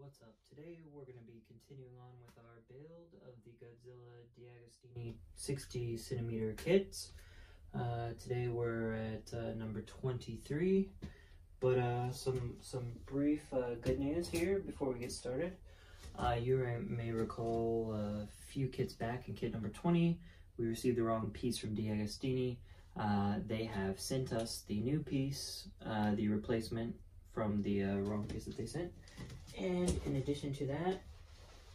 what's up? Today we're going to be continuing on with our build of the Godzilla DeAgostini 60 centimeter kits. Uh, today we're at uh, number 23, but uh, some some brief uh, good news here before we get started. Uh, you may recall a few kits back in kit number 20, we received the wrong piece from DeAgostini. Uh, they have sent us the new piece, the replacement from the wrong piece that they sent. And in addition to that,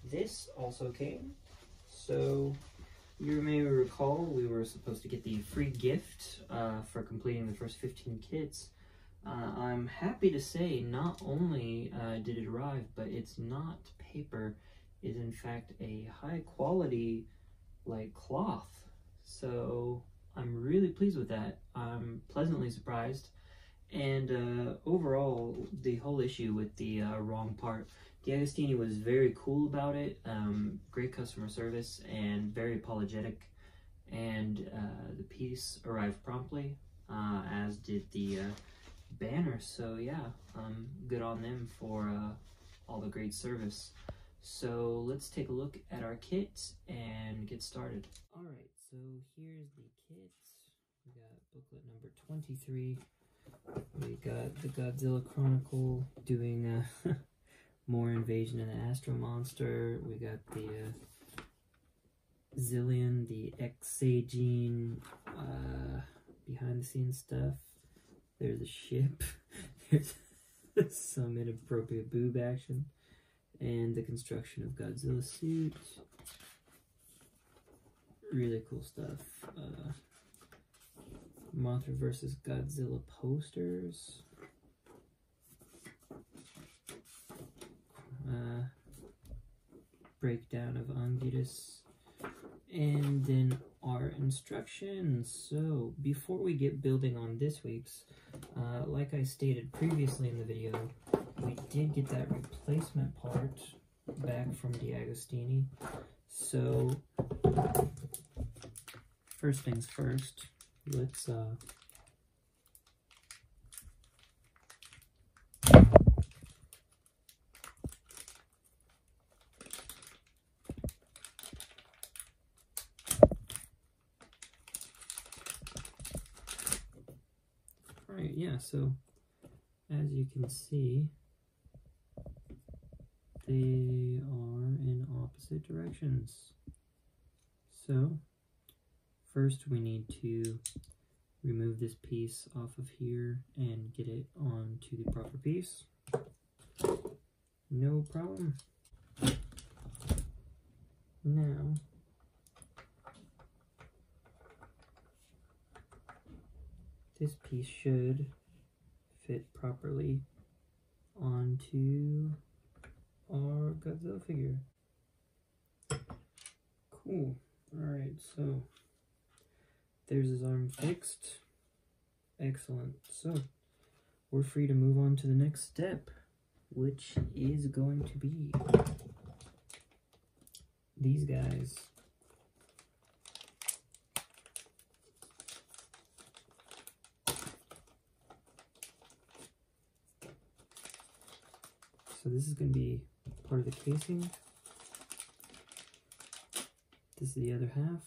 this also came. So you may recall we were supposed to get the free gift uh, for completing the first 15 kits. Uh, I'm happy to say not only uh, did it arrive, but it's not paper. It is in fact a high quality like cloth. So I'm really pleased with that. I'm pleasantly surprised. And uh, overall, the whole issue with the uh, wrong part, DeAgostini was very cool about it, um, great customer service, and very apologetic. And uh, the piece arrived promptly, uh, as did the uh, banner. So yeah, um, good on them for uh, all the great service. So let's take a look at our kit and get started. All right, so here's the kit. We got booklet number 23 we got the Godzilla Chronicle doing uh, more invasion of the Astro Monster. We got the uh, Xilien, the X-Sagene, uh, behind the scenes stuff. There's a ship. There's some inappropriate boob action. And the construction of Godzilla suit. Really cool stuff. Uh, Mothra versus Godzilla posters. Uh, breakdown of Anguirus. And then our instructions. So before we get building on this week's, uh, like I stated previously in the video, we did get that replacement part back from DeAgostini. So first things first, let's uh Alright, yeah, so as you can see, they are in opposite directions. So First, we need to remove this piece off of here and get it onto the proper piece. No problem. Now, this piece should fit properly onto our Godzilla figure. Cool. Alright, so there's his arm fixed. Excellent. So, we're free to move on to the next step, which is going to be these guys. So this is going to be part of the casing. This is the other half.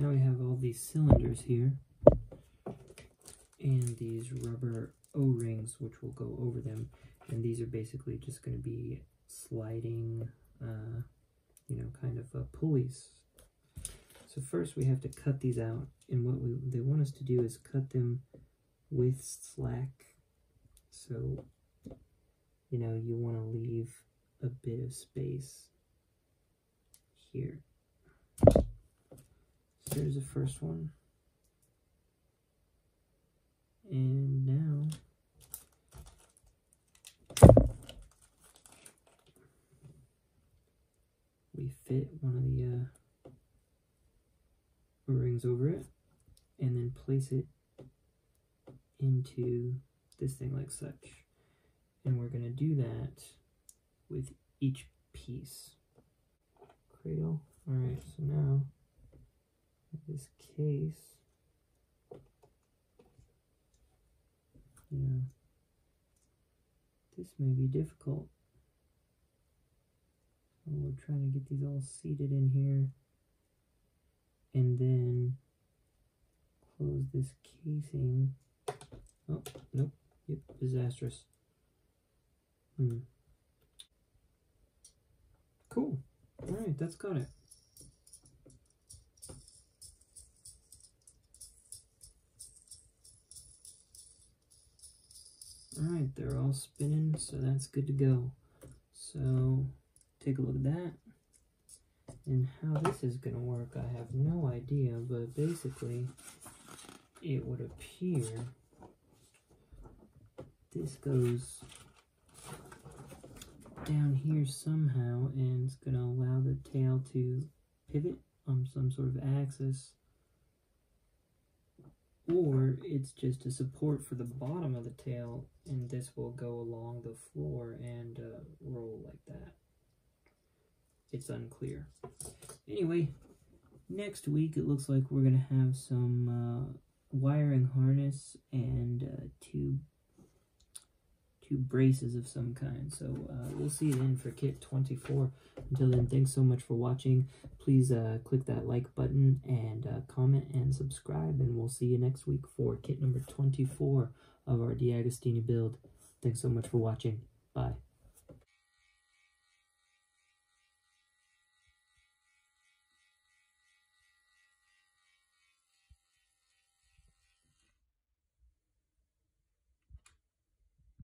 Now we have all these cylinders here and these rubber O-rings which will go over them. And these are basically just going to be sliding uh, you know kind of uh, pulleys. So first we have to cut these out and what we, they want us to do is cut them with slack. So you know you want to leave a bit of space here there's the first one. And now we fit one of the uh, rings over it and then place it into this thing like such. And we're going to do that with each piece. Cradle. Alright, so now this case. Yeah. This may be difficult. We're trying to get these all seated in here. And then close this casing. Oh, nope. Yep, disastrous. Hmm. Cool. Alright, that's got it. Alright, they're all spinning, so that's good to go. So, take a look at that. And how this is going to work, I have no idea, but basically, it would appear this goes down here somehow and it's going to allow the tail to pivot on some sort of axis or it's just a support for the bottom of the tail and this will go along the floor and uh, roll like that. It's unclear. Anyway, next week it looks like we're going to have some uh, wiring harness and uh, two braces of some kind. So uh, we'll see it in for kit 24. Until then, thanks so much for watching. Please uh, click that like button and uh, comment and subscribe. And we'll see you next week for kit number 24 of our DeAgostini build. Thanks so much for watching. Bye.